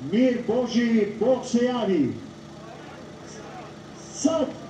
Mir Boji Boxeari. Santos.